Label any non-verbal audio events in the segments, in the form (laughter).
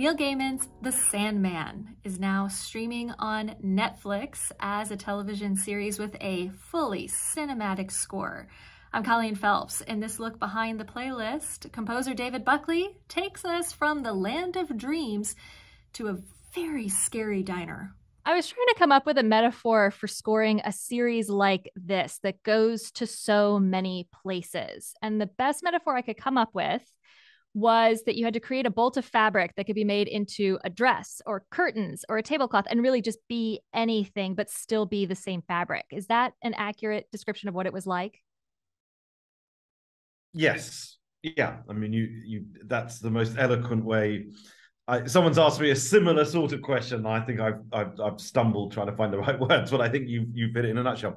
Neil Gaiman's The Sandman is now streaming on Netflix as a television series with a fully cinematic score. I'm Colleen Phelps. In this look behind the playlist, composer David Buckley takes us from the land of dreams to a very scary diner. I was trying to come up with a metaphor for scoring a series like this that goes to so many places. And the best metaphor I could come up with was that you had to create a bolt of fabric that could be made into a dress or curtains or a tablecloth and really just be anything but still be the same fabric. Is that an accurate description of what it was like? Yes. Yeah. I mean, you you that's the most eloquent way. I, someone's asked me a similar sort of question. I think I've, I've I've stumbled trying to find the (laughs) right words, but I think you you've hit it in a nutshell.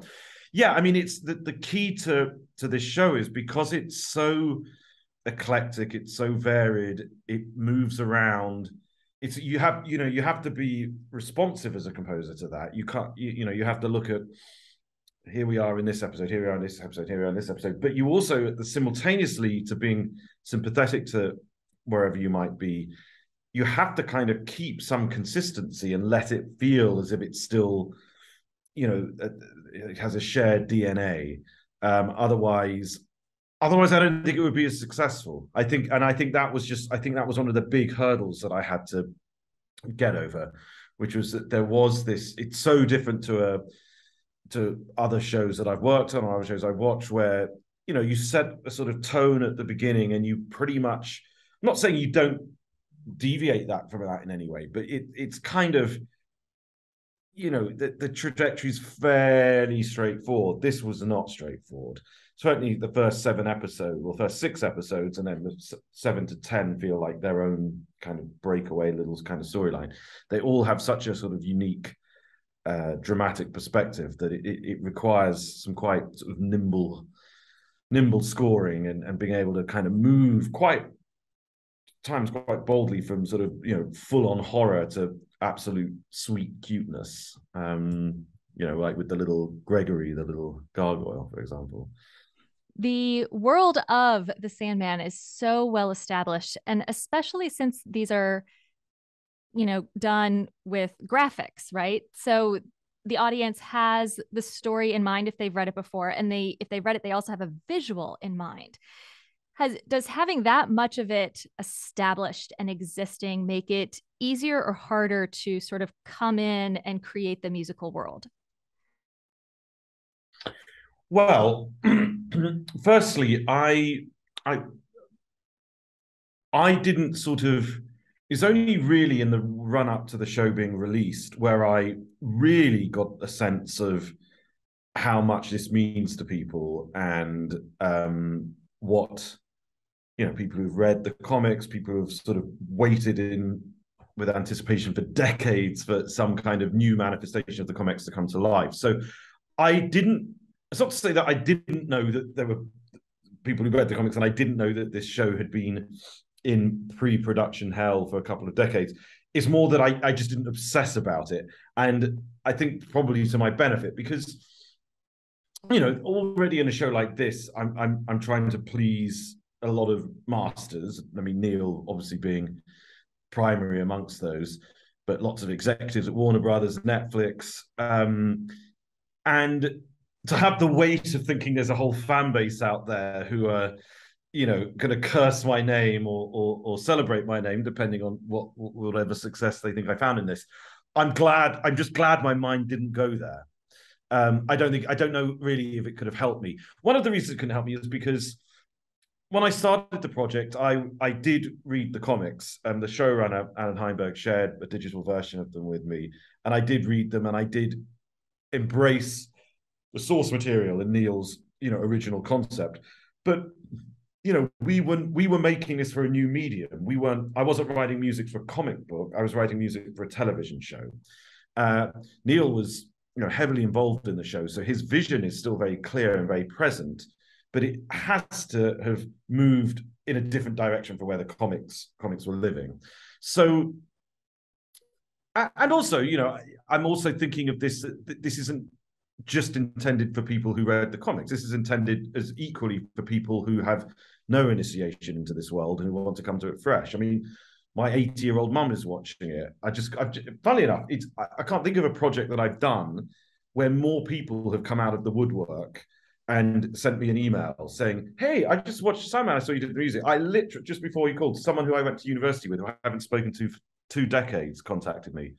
Yeah, I mean, it's the, the key to to this show is because it's so eclectic it's so varied it moves around. It's you have you know you have to be responsive as a composer to that. You can't you, you know you have to look at here we are in this episode here we are in this episode here we are in this episode. But you also simultaneously to being sympathetic to wherever you might be you have to kind of keep some consistency and let it feel as if it's still you know it has a shared dna um, otherwise otherwise i don't think it would be as successful. I think and i think that was just i think that was one of the big hurdles that i had to get over which was that there was this it's so different to a to other shows that i've worked on or other shows i watch where you know you set a sort of tone at the beginning and you pretty much I'm not saying you don't deviate that from that in any way but it it's kind of you know the, the trajectory is fairly straightforward. This was not straightforward certainly the first seven episodes or first six episodes and then the seven to ten feel like their own kind of breakaway little kind of storyline. They all have such a sort of unique uh, dramatic perspective that it, it, requires some quite sort of nimble nimble scoring and, and being able to kind of move quite times quite boldly from sort of you know full on horror to absolute sweet cuteness. Um you know like with the little gregory the little gargoyle for example the world of the Sandman is so well established, and especially since these are, you know, done with graphics, right? So the audience has the story in mind if they've read it before, and they if they've read it, they also have a visual in mind. Has does having that much of it established and existing make it easier or harder to sort of come in and create the musical world? Well, (clears throat) firstly, I I I didn't sort of it's only really in the run up to the show being released where I really got a sense of how much this means to people and um, what you know people who've read the comics, people who've sort of waited in with anticipation for decades for some kind of new manifestation of the comics to come to life. So I didn't it's not to say that I didn't know that there were people who read the comics and I didn't know that this show had been in pre-production hell for a couple of decades. It's more that I, I just didn't obsess about it. And I think probably to my benefit because you know, already in a show like this, I'm I'm I'm trying to please a lot of masters. I mean, Neil obviously being primary amongst those, but lots of executives at Warner Brothers, Netflix, um, and to have the weight of thinking there's a whole fan base out there who are you know going to curse my name or, or, or celebrate my name depending on what whatever success they think i found in this. I'm glad i'm just glad my mind didn't go there. Um, i don't think i don't know really if it could have helped me. One of the reasons it couldn't help me is because when i started the project i i did read the comics and the showrunner Allan Heinberg shared a digital version of them with me and i did read them and i did embrace the source material in Neil's you know original concept, but you know we were we were making this for a new medium. We weren't. I wasn't writing music for a comic book. I was writing music for a television show. Uh, Neil was you know heavily involved in the show, so his vision is still very clear and very present. But it has to have moved in a different direction for where the comics comics were living. So and also, you know, I'm also thinking of this. This isn't just intended for people who read the comics. This is intended as equally for people who have no initiation into this world and who want to come to it fresh. I mean, my 80 year old mum is watching it. I just, I've, funnily enough, it's I, can't think of a project that I've done where more people have come out of the woodwork and sent me an email saying, "Hey, I just watched Sandman. I saw you did the music. I literally just before you called, someone who I went to university with, who I haven't spoken to for two decades, contacted me.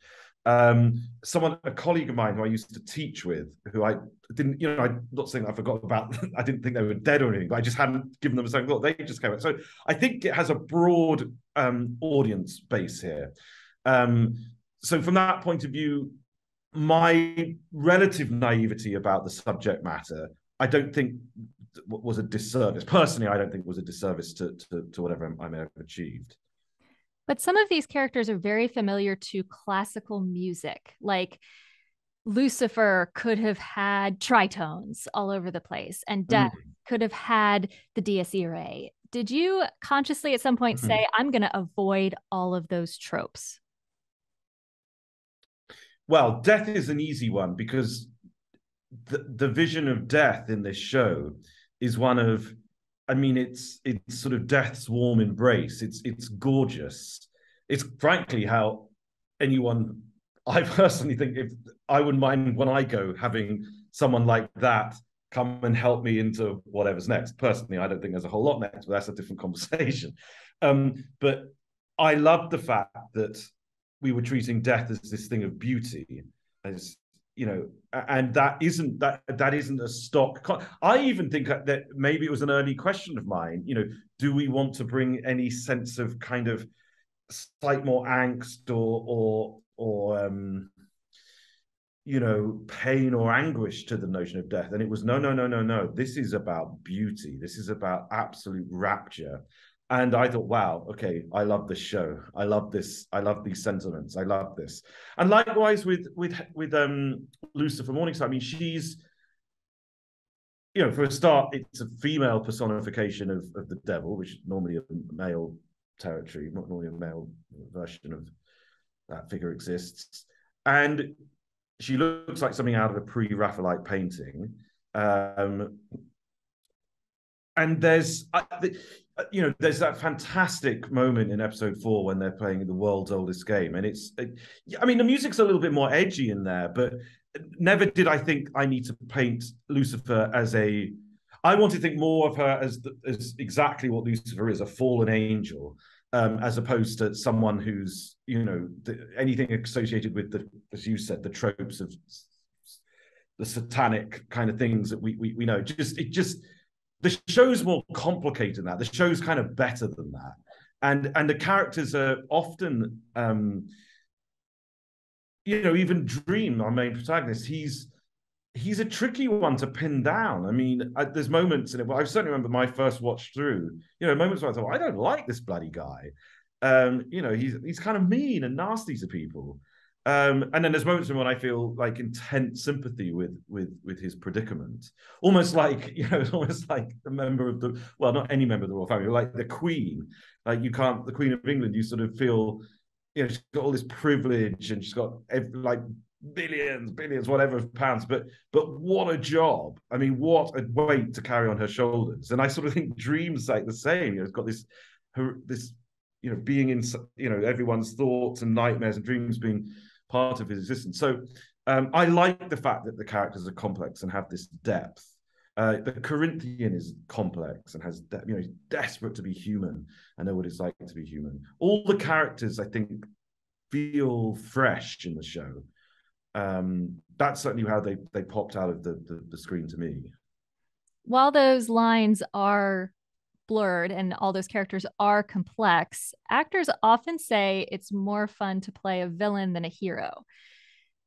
Um, someone, a colleague of mine who I used to teach with, who I didn't, you know, I'm not saying I forgot about. (laughs) I didn't think they were dead or anything, but I just hadn't given them a second thought. They just came out. So I think it has a broad um, audience base here. Um, so from that point of view, my relative naivety about the subject matter I don't think was a disservice. Personally, I don't think was a disservice to to, to whatever I may have achieved. But some of these characters are very familiar to classical music, like Lucifer could have had tritones all over the place, and Death mm. could have had the Dies Irae. Did you consciously at some point mm. say, I'm going to avoid all of those tropes? Well, Death is an easy one because the, the vision of death in this show is one of I mean, it's it's sort of death's warm embrace. It's it's gorgeous. It's frankly how anyone I (laughs) personally think if I wouldn't mind when I go having someone like that come and help me into whatever's next. Personally, I don't think there's a whole lot next, but that's a different (laughs) conversation. Um, but I love the fact that we were treating death as this thing of beauty, as you know and that isn't that that isn't a stock i even think that maybe it was an early question of mine you know do we want to bring any sense of kind of slight more angst or or or um you know pain or anguish to the notion of death? And it was no no no no no. This is about beauty. This is about absolute rapture and I thought, wow, okay, I love this show. I love this. I love these sentiments. I love this. And likewise with with with um Lucifer Morningstar. I mean, she's you know, for a start, it's a female personification of of the devil, which is normally a male territory, not normally a male version of that figure exists. And she looks like something out of a pre-Raphaelite painting. Um, and there's you know there's that fantastic moment in episode four when they're playing the world's oldest game. And it's i mean the music's a little bit more edgy in there but never did i think i need to paint lucifer as a i want to think more of her as as exactly what lucifer is a fallen angel um, as opposed to someone who's you know the, anything associated with the as you said the tropes of the satanic kind of things that we we, we know. Just it just the show's more complicated than that. The show's kind of better than that, and and the characters are often, um, you know, even Dream, our main protagonist, he's he's a tricky one to pin down. I mean, I, there's moments in it. Well, I certainly remember my first watch through. You know, moments where I thought, I don't like this bloody guy. Um, you know, he's he's kind of mean and nasty to people. Um, and then there's moments when I feel like intense sympathy with with with his predicament, almost like (laughs) you know, it's almost like a member of the well, not any member of the royal family, like the Queen. Like you can't, the Queen of England, you sort of feel, you know, she's got all this privilege and she's got like billions, billions, whatever of pounds. But but what a job! I mean, what a weight to carry on her shoulders. And I sort of think Dreams like the same. You know, it's got this her, this you know being in you know everyone's thoughts and nightmares and dreams being part of his existence. So um, I like the fact that the characters are complex and have this depth. Uh, the Corinthian is complex and has, de- you know, he's desperate to be human and know what it's like to be human. All the characters, I think, feel fresh in the show. Um, that's certainly how they they popped out of the, the, the screen to me. While those lines are blurred and all those characters are complex, actors often say it's more fun to play a villain than a hero.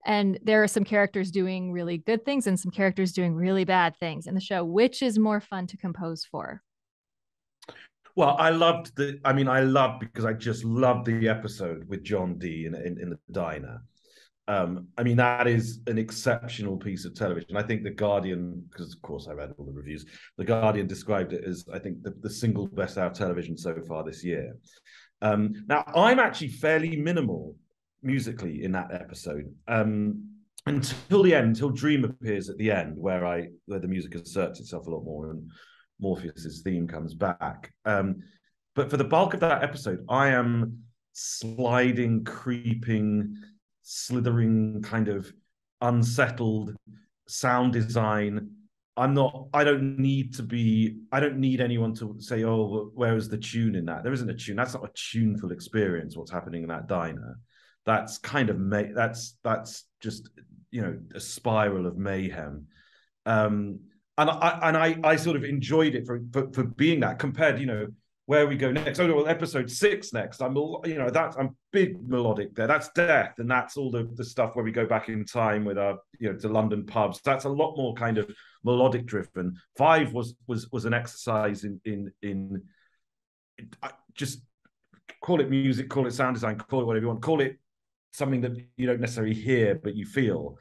And there are some characters doing really good things and some characters doing really bad things in the show. Which is more fun to compose for? Well, I loved the. I mean, I loved because I just loved the episode with John Dee in, in, in the diner. Um, I mean, that is an exceptional piece of television. I think The Guardian, because of course I read all the reviews, The Guardian described it as, I think, the, the single best hour television so far this year. Um, now, I'm actually fairly minimal musically in that episode. Um, until the end, until Dream appears at the end, where I where the music asserts itself a lot more and Morpheus's theme comes back. Um, but for the bulk of that episode, I am sliding, creeping, slithering, kind of unsettled sound design. I'm not, I don't need to be, I don't need anyone to say, oh, where is the tune in that? There isn't a tune. That's not a tuneful experience, what's happening in that diner. That's kind of, may, that's, that's just, you know, a spiral of mayhem. Um, and I, and I, I sort of enjoyed it for, for, for being that compared, you know, where we go next. Oh, well, episode six next. I'm, you know, that's I'm big melodic there. That's death, and that's all the the stuff where we go back in time with our, you know, to London pubs. That's a lot more kind of melodic driven. Five was was was an exercise in in in just call it music, call it sound design, call it whatever you want, call it something that you don't necessarily hear but you feel.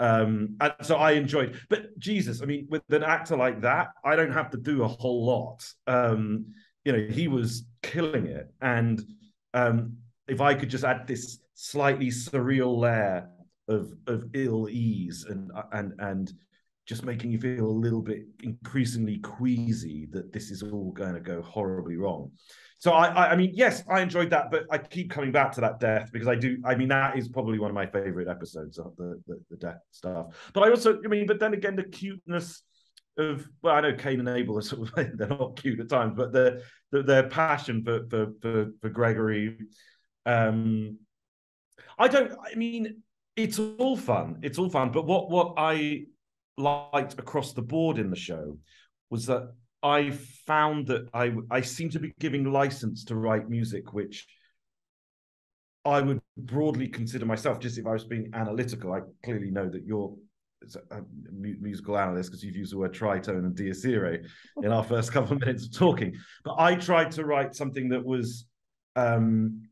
Um, and so I enjoyed. But Jesus, I mean, with an actor like that, I don't have to do a whole lot. Um, you know, he was killing it. And um, if I could just add this slightly surreal layer of of ill ease and and and just making you feel a little bit increasingly queasy that this is all going to go horribly wrong. So I, I, I mean, yes, I enjoyed that, but I keep coming back to that death because I do. I mean, that is probably one of my favorite episodes of the the, the death stuff. But I also, I mean, but then again, the cuteness of well, I know Cain and Abel are sort of (laughs) they're not cute at times, but their their passion for for for, for Gregory. Um, I don't. I mean, it's all fun. It's all fun. But what what I liked across the board in the show was that I found that I I seem to be giving license to write music, which I would broadly consider myself. Just if I was being analytical, I clearly know that you're a musical analyst because you've used the word tritone and dies irae in our first couple of minutes of talking. But I tried to write something that was um,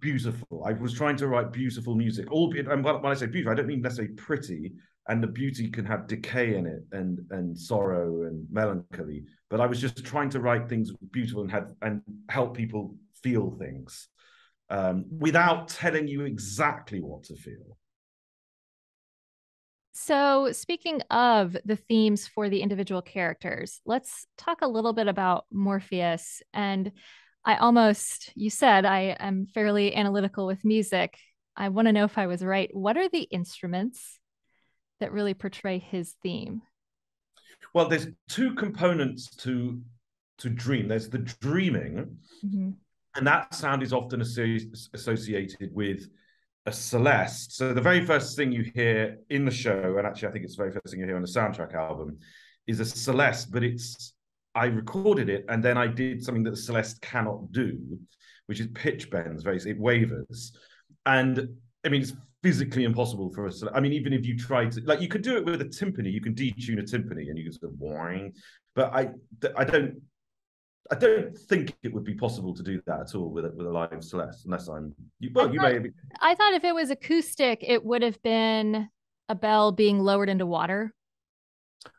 beautiful. I was trying to write beautiful music. All and when I say beautiful, I don't mean necessarily pretty. And the beauty can have decay in it, and and sorrow and melancholy. But I was just trying to write things beautiful and have and help people feel things um, without telling you exactly what to feel. So, speaking of the themes for the individual characters, let's talk a little bit about Morpheus. And I almost, you said I am fairly analytical with music. I want to know if I was right. What are the instruments that really portray his theme? Well, there's two components to to dream. There's the dreaming, mm-hmm. and that sound is often associated with a Celeste. So the very first thing you hear in the show, and actually I think it's the very first thing you hear on the soundtrack album, is a Celeste, but it's I recorded it and then I did something that Celeste cannot do, which is pitch bends, very it wavers. And I mean it's physically impossible for us. I mean, even if you try to like you could do it with a timpani, you can detune a timpani and you can sort of boing. But I I don't I don't think it would be possible to do that at all with a, with a live Celeste, unless I'm. You, well, I you thought, may. I thought if it was acoustic, it would have been a bell being lowered into water.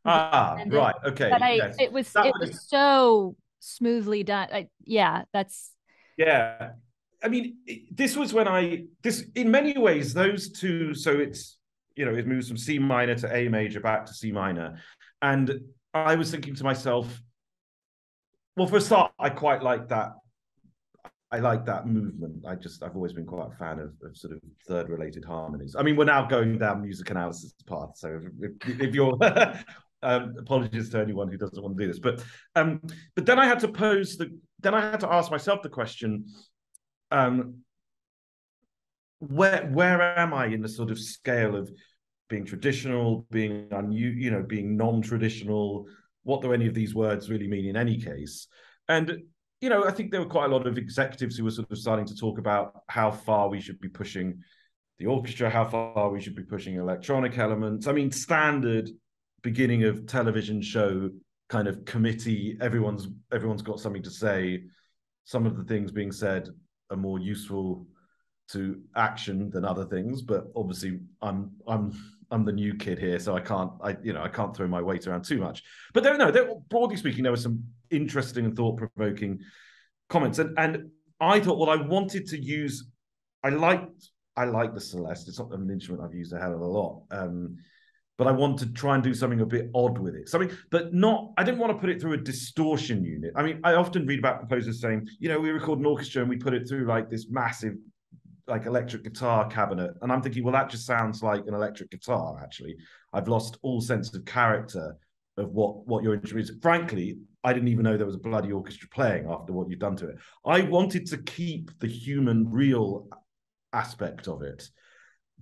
Ah, right. Okay. But I, yes. it was that it was so smoothly done. I, yeah, that's. Yeah, I mean, this was when I this in many ways those two. So it's you know it moves from C minor to A major back to C minor, and I was thinking to myself well, for a start, I quite like that. I like that movement. I just, I've always been quite a fan of, of sort of third related harmonies. I mean, we're now going down music analysis path. So if, if you're, (laughs) um, apologies to anyone who doesn't want to do this, but, um, but then I had to pose the, then I had to ask myself the question, um, where, where am I in the sort of scale of being traditional, being un, you know, being non-traditional, what do any of these words really mean in any case? And you know, I think there were quite a lot of executives who were sort of starting to talk about how far we should be pushing the orchestra, how far we should be pushing electronic elements. I mean, standard beginning of television show kind of committee. Everyone's everyone's got something to say. Some of the things being said are more useful to action than other things, but obviously, I'm I'm I'm the new kid here, so I can't, I you know, I can't throw my weight around too much. But there, no, there, broadly speaking, there were some interesting and thought provoking comments, and and I thought, well, I wanted to use, I liked, I like the Celeste. It's not an instrument I've used a hell of a lot, um, but I want to try and do something a bit odd with it. Something but not, I didn't want to put it through a distortion unit. I mean, I often read about composers saying, you know, we record an orchestra and we put it through like this massive, like electric guitar cabinet. And I'm thinking, well, that just sounds like an electric guitar, actually. I've lost all sense of character of what, what your instrument is. Frankly, I didn't even know there was a bloody orchestra playing after what you've done to it. I wanted to keep the human, real aspect of it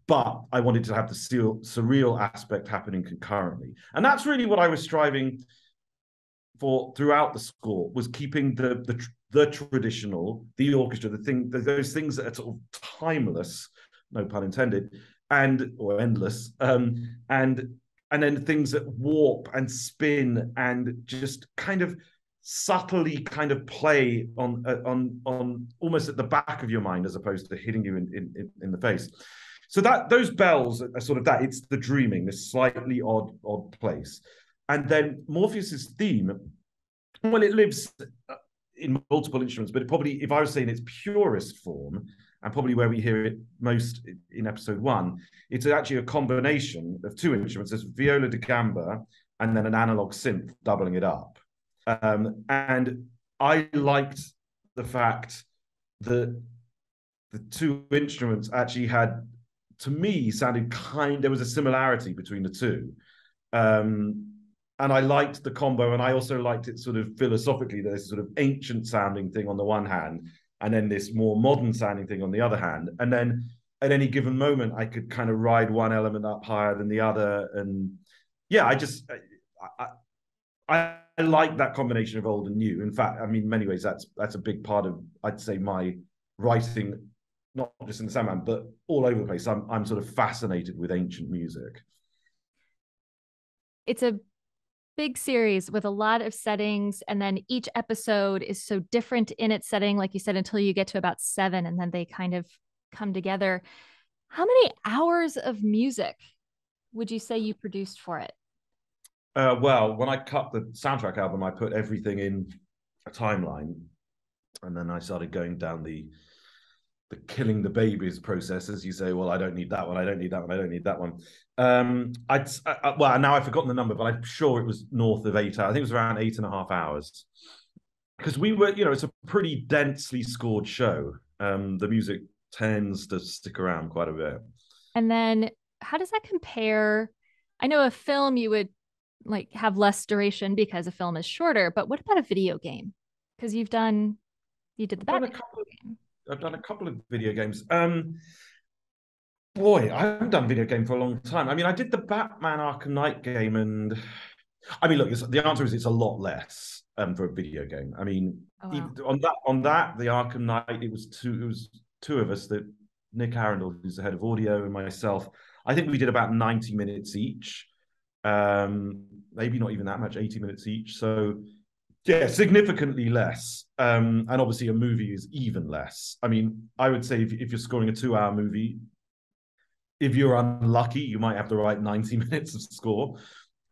but I wanted to have the surreal aspect happening concurrently. And that's really what I was striving for throughout the score was keeping the the, the traditional, the orchestra, the thing, those things that are sort of timeless, no pun intended, and or endless, um, and and then things that warp and spin and just kind of subtly kind of play on uh, on on almost at the back of your mind as opposed to hitting you in in, in the face so that those bells are sort of that. It's the dreaming, this slightly odd, odd place. And then Morpheus's theme, well, it lives in multiple instruments, but probably, if I was saying its purest form, and probably where we hear it most in episode one, it's actually a combination of two instruments. There's viola da gamba and then an analog synth doubling it up. Um, and I liked the fact that the two instruments actually had to me sounded kind there was a similarity between the two um, and i liked the combo and i also liked it sort of philosophically there's sort of ancient sounding thing on the one hand and then this more modern sounding thing on the other hand and then at any given moment i could kind of ride one element up higher than the other and yeah i just i i, I like that combination of old and new in fact i mean in many ways that's that's a big part of i'd say my writing not just in the Sandman, but all over the place. I'm I'm sort of fascinated with ancient music. It's a big series with a lot of settings, and then each episode is so different in its setting, like you said, until you get to about seven, and then they kind of come together. How many hours of music would you say you produced for it? Uh, well, when I cut the soundtrack album, I put everything in a timeline, and then I started going down the the killing the babies process as you say well i don't need that one. I don't need that one. I don't need that one. Um i'd I, well now i've forgotten the number but i'm sure it was north of eight hours i think it was around eight and a half hours. Because we were you know it's a pretty densely scored show. Um the music tends to stick around quite a bit. And then how does that compare? I know a film you would like have less duration because a film is shorter but what about a video game? Because you've done you did the Batman game I've done a couple of video games. Um, boy, I haven't done video game for a long time. I mean, I did the Batman Arkham Knight game, and I mean, look, the answer is it's a lot less um, for a video game. I mean, oh, wow. on that on that the Arkham Knight, it was two it was two of us that Nick Arundel, who's the head of audio, and myself. I think we did about ninety minutes each. Um, maybe not even that much, eighty minutes each. So yeah, significantly less. Um, and obviously, a movie is even less. I mean, I would say if, if you're scoring a two hour movie, if you're unlucky, you might have to write 90 (laughs) minutes of score.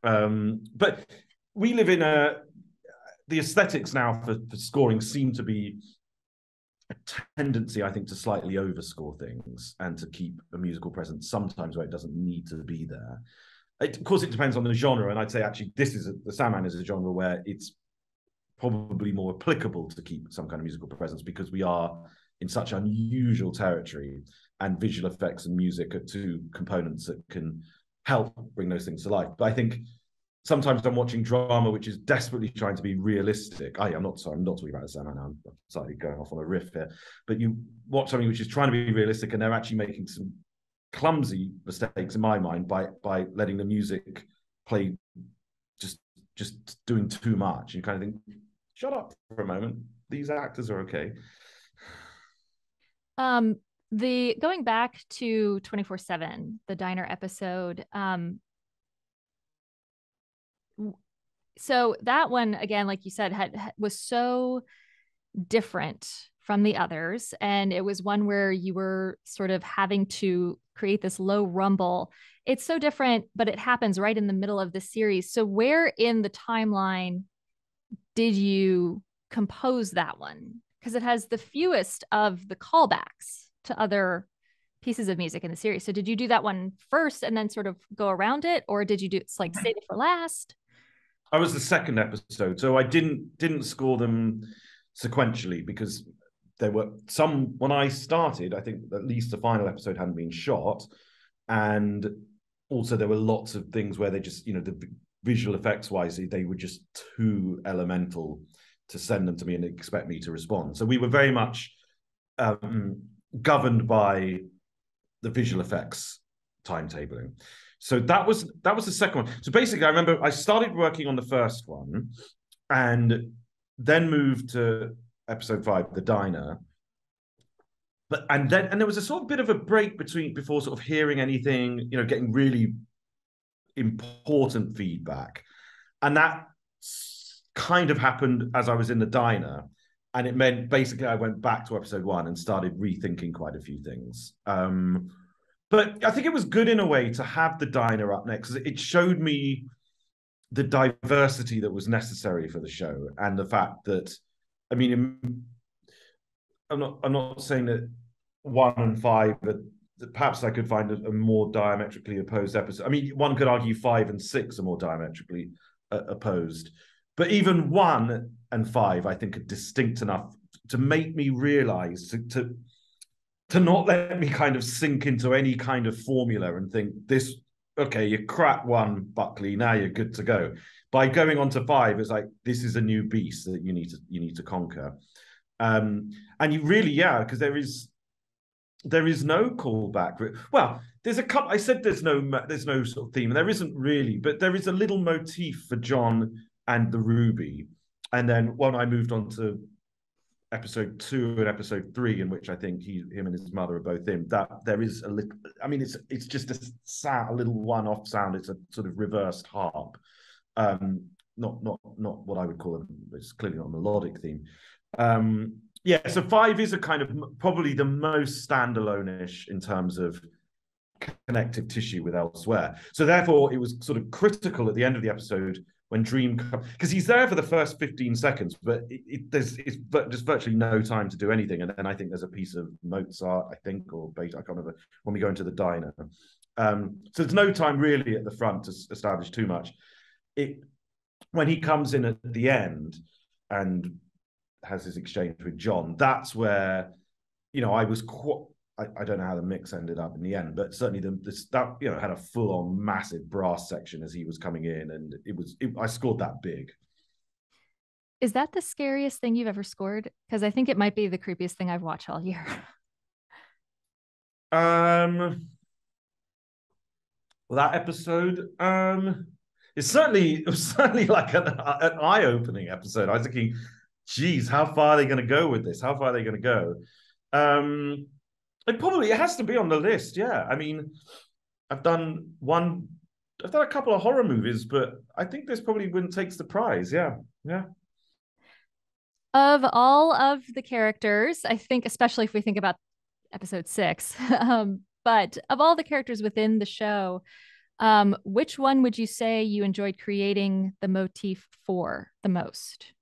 Um, but we live in a, the aesthetics now for, for scoring seem to be a tendency, I think, to slightly overscore things and to keep a musical presence sometimes where it doesn't need to be there. It, of course, it depends on the genre, and I'd say actually this is a, the Sandman is a genre where it's probably more applicable to keep some kind of musical presence because we are in such unusual territory and visual effects and music are two components that can help bring those things to life. But I think sometimes I'm watching drama which is desperately trying to be realistic. I, am not sorry, I'm not talking about now. I'm slightly going off on a riff here. But you watch something which is trying to be realistic and they're actually making some clumsy mistakes in my mind by by letting the music play just just doing too much. You kind of think shut up for a moment. These actors are okay. Um, the going back to 24 7 the diner episode um so that one again like you said had, had was so different from the others and it was one where you were sort of having to create this low rumble it's so different but it happens right in the middle of the series so where in the timeline did you compose that one? Because it has the fewest of the callbacks to other pieces of music in the series. So did you do that one first and then sort of go around it, or did you do it's like save it for last? I was the second episode, so I didn't didn't score them sequentially because there were some when I started. I think at least the final episode hadn't been shot, and also there were lots of things where they just you know the visual effects wise they were just too elemental to send them to me and expect me to respond. So we were very much um, governed by the visual effects timetabling. So that was that was the second one. So basically, I remember I started working on the first one, and then moved to episode five, the diner. But and then and there was a sort of bit of a break between before sort of hearing anything, you know, getting really important feedback, and that kind of happened as I was in the diner. And it meant basically I went back to episode one and started rethinking quite a few things. Um, but I think it was good in a way to have the diner up next. It showed me the diversity that was necessary for the show and the fact that, I mean, I'm not I'm not saying that one and five, but perhaps I could find a, a, more diametrically opposed episode. I mean, one could argue five and six are more diametrically uh, opposed, but even one and five, I think, are distinct enough to make me realize to, to to not let me kind of sink into any kind of formula and think this okay you crack one buckley now you're good to go. By going on to five it's like this is a new beast that you need to you need to conquer. Um and you really yeah because there is there is no callback well there's a couple i said there's no there's no sort of theme there isn't really but there is a little motif for john and the ruby and then when i moved on to episode two and episode three, in which I think he, him and his mother are both in. That there is a little. I mean, it's it's just a sound, a little one-off sound. It's a sort of reversed harp. Um, not not not what I would call it. It's clearly not a melodic theme. Um, yeah, so five is a kind of probably the most standalone-ish in terms of connective tissue with elsewhere. So therefore, it was sort of critical at the end of the episode when Dream because he's there for the first 15 seconds, but it, it, there's it's just virtually no time to do anything. And then I think there's a piece of Mozart, I think, or Beethoven, I can't remember when we go into the diner. Um, so there's no time really at the front to establish too much. It when he comes in at the end and has his exchange with John, that's where you know I was quite I, I, don't know how the mix ended up in the end, but certainly the, the that you know had a full on massive brass section as he was coming in, and it was it, I scored that big. Is that the scariest thing you've ever scored? Because I think it might be the creepiest thing I've watched all year. (laughs) um, well, that episode, um, it's certainly it was (laughs) certainly like an, an eye opening episode. I was thinking, geez, how far are they going to go with this? How far are they going to go? Um, it probably it has to be on the list. Yeah, I mean, I've done one. I've done a couple of horror movies, but I think this probably wouldn't takes the prize. Yeah, yeah. Of all of the characters, I think, especially if we think about episode six, (laughs) um, but of all the characters within the show, um, which one would you say you enjoyed creating the motif for the most?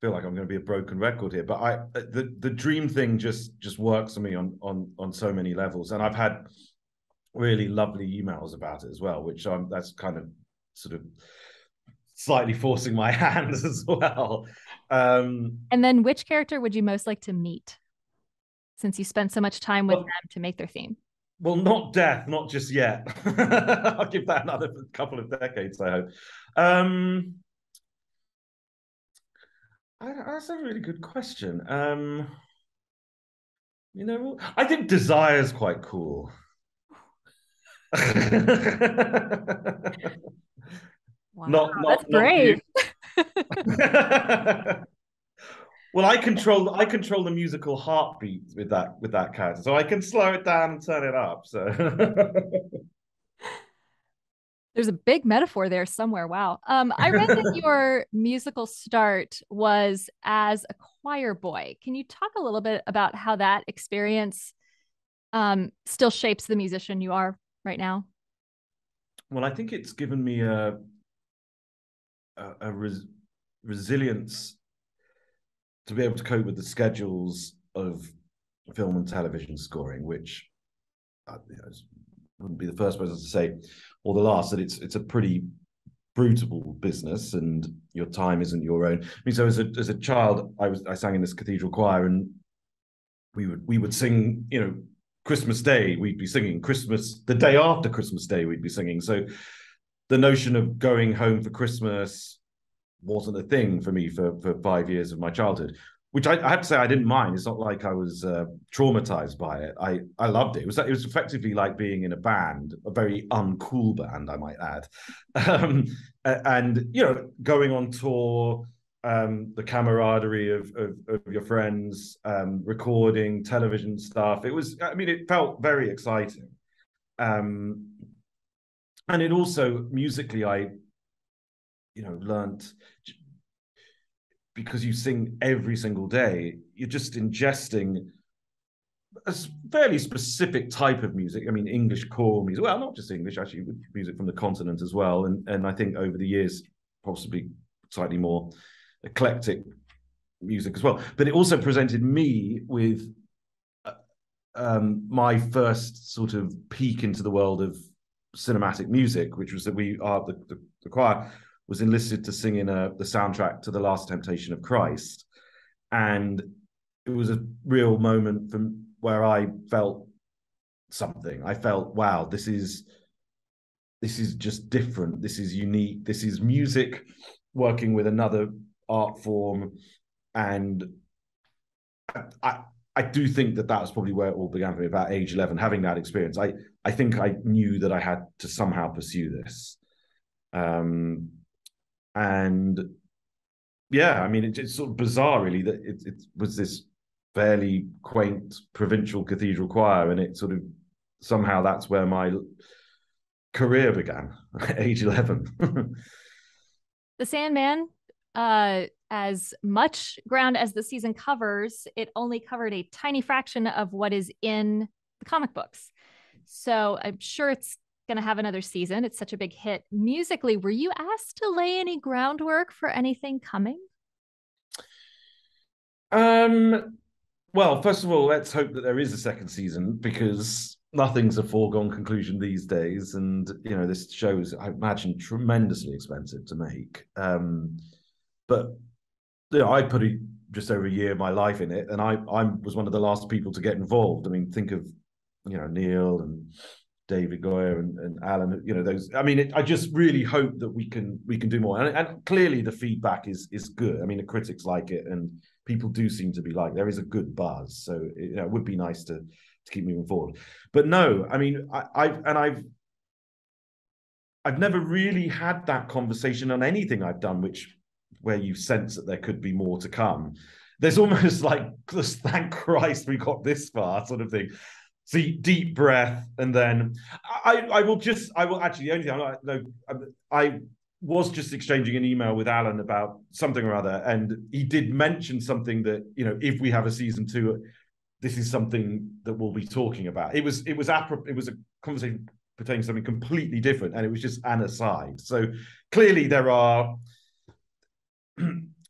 Feel like I'm going to be a broken record here, but I the the dream thing just just works for me on on on so many levels, and I've had really lovely emails about it as well, which I'm that's kind of sort of slightly forcing my (laughs) hand as well. Um, and then, which character would you most like to meet, since you spent so much time with well, them to make their theme? Well, not death, not just yet. (laughs) I'll give that another couple of decades, I hope. Um, I, that's a really good question. Um, you know, I think desire is quite cool. wow, not, not, that's great. (laughs) well, I control I control the musical heartbeat with that with that character, so I can slow it down and turn it up. So (laughs) there's a big metaphor there somewhere. Wow. Um, I read that (laughs) your musical start was as a choir boy. Can you talk a little bit about how that experience um, still shapes the musician you are right now? Well, I think it's given me a a, a res- resilience to be able to cope with the schedules of film and television scoring, which I you know, wouldn't be the first person to say, or the last, that it's it's a pretty brutal business and your time isn't your own. I mean, so as a as a child, I was I sang in this cathedral choir and we would we would sing, you know, Christmas Day, we'd be singing Christmas the day after Christmas Day, we'd be singing. So the notion of going home for Christmas wasn't a thing for me for for five years of my childhood which I, I, have to say I didn't mind. It's not like I was uh, traumatized by it. I I loved it. It was it was effectively like being in a band, a very uncool band, I might add, (laughs) um, and you know going on tour, um, the camaraderie of, of, of your friends, um, recording television stuff. It was I mean it felt very exciting, um, and it also musically I you know learned because you sing every single day, you're just ingesting a fairly specific type of music. I mean, English choral music. Well, not just English, actually, music from the continent as well. And and I think over the years, possibly slightly more eclectic music as well. But it also presented me with uh, um, my first sort of peek into the world of cinematic music, which was that we are the, the, the choir was enlisted to sing in a, the soundtrack to The Last Temptation of Christ. And it was a real moment from where I felt something. I felt, wow, this is this is just different. This is unique. This is music working with another art form. And I, I do think that that was probably where it all began for me about age 11, having that experience. I, I think I knew that I had to somehow pursue this. Um, and yeah, I mean, it, it's sort of bizarre, really, that it, it was this fairly quaint provincial cathedral choir, and it sort of somehow that's where my career began at (laughs) age 11. the Sandman, uh, as much ground as the season covers, it only covered a tiny fraction of what is in the comic books. So I'm sure it's going to have another season. It's such a big hit. Musically, were you asked to lay any groundwork for anything coming? Um, well, first of all, let's hope that there is a second season because nothing's a foregone conclusion these days. And, you know, this show is, I imagine, tremendously expensive to make. Um, but, you know, I put a, just over a year of my life in it, and I, I was one of the last people to get involved. I mean, think of, you know, Neil and David Goyer and, and Alan, you know, those. I mean, it, I just really hope that we can we can do more. And, and, clearly, the feedback is is good. I mean, the critics like it, and people do seem to be like. There is a good buzz, so it, you know, it would be nice to to keep moving forward. But no, I mean, I, I've and I've I've never really had that conversation on anything I've done, which where you sense that there could be more to come. There's almost (laughs) like, just thank Christ we got this far, sort of thing see deep breath and then i i will just i will actually the only thing i'm not no um, i was just exchanging an email with alan about something or other and he did mention something that you know if we have a season two this is something that we'll be talking about. It was it was it was a conversation pertaining to something completely different and it was just an aside. So clearly there are (clears throat)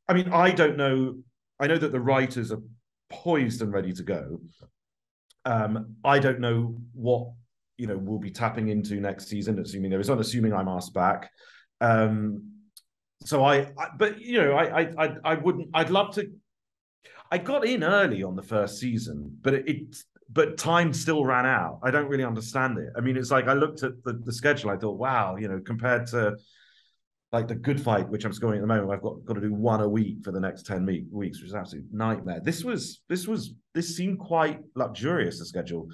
i mean i don't know i know that the writers are poised and ready to go um, I don't know what you know we'll be tapping into next season, assuming there is not assuming I'm asked back. Um, so I, I, but you know, I, I, I wouldn't. I'd love to. I got in early on the first season, but it, it but time still ran out. I don't really understand it. I mean, it's like I looked at the, the schedule. I thought, wow, you know, compared to like the good fight, which I'm scoring at the moment, I've got, got to do one a week for the next 10 week, weeks, which is absolute nightmare. This was, this was, this seemed quite luxurious, the schedule.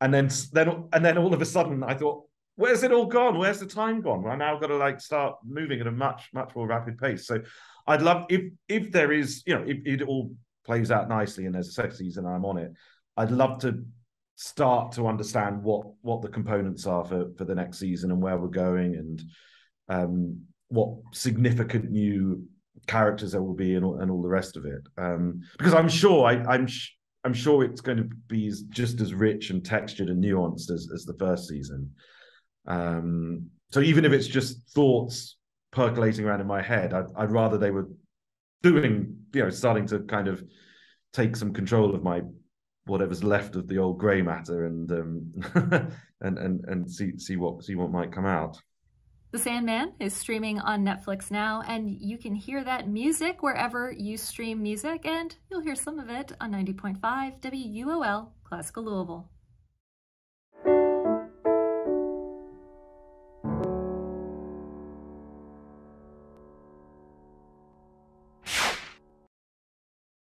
And then, then, and then all of a sudden I thought, where's it all gone? Where's the time gone? Well, I now got to like start moving at a much, much more rapid pace. So I'd love if, if there is, you know, if it all plays out nicely and there's a second season I'm on it, I'd love to start to understand what, what the components are for, for the next season and where we're going. And, um, what significant new characters there will be and all, and all the rest of it. Um, because I'm sure I, am I'm, I'm sure it's going to be just as rich and textured and nuanced as as the first season. Um, so even if it's just thoughts percolating around in my head, I'd, I'd rather they were doing, you know, starting to kind of take some control of my whatever's left of the old grey matter and um, (laughs) and and and see see what see what might come out. The Sandman is streaming on Netflix now, and you can hear that music wherever you stream music, and you'll hear some of it on 90.5 WUOL Classical Louisville.